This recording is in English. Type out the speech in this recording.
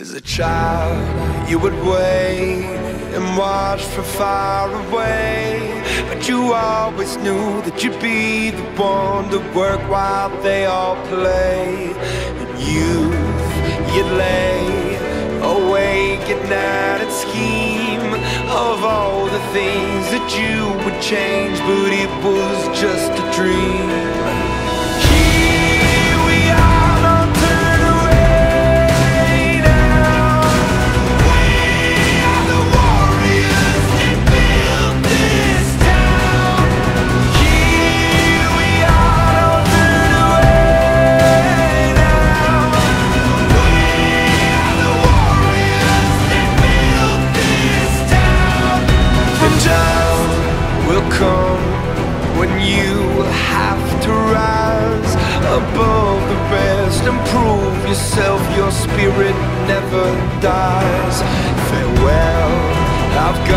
As a child, you would wait and watch from far away. But you always knew that you'd be the one to work while they all play. In youth, you'd lay awake at night and scheme of all the things that you would change, but it was just a dream. Yourself. Your spirit never dies. Farewell, I've